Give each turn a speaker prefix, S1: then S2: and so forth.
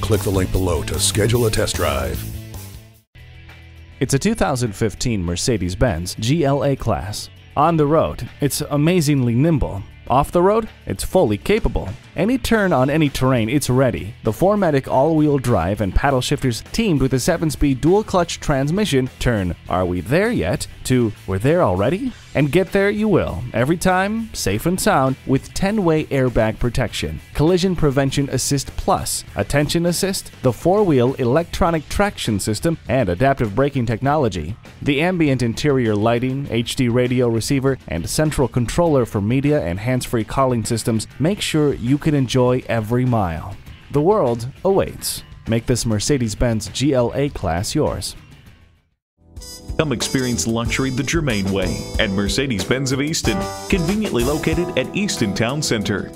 S1: Click the link below to schedule a test drive.
S2: It's a 2015 Mercedes-Benz GLA class. On the road, it's amazingly nimble. Off the road, it's fully capable. Any turn on any terrain, it's ready. The 4MATIC all-wheel drive and paddle shifters teamed with a 7-speed dual-clutch transmission turn Are we there yet? to We're there already? And get there you will, every time, safe and sound, with 10-way airbag protection, collision prevention assist plus, attention assist, the four-wheel electronic traction system, and adaptive braking technology. The ambient interior lighting, HD radio receiver, and central controller for media and hands-free calling systems make sure you can enjoy every mile. The world awaits. Make this Mercedes-Benz GLA class yours.
S3: Come experience luxury the Germain way at Mercedes-Benz of Easton, conveniently located at Easton Town Center.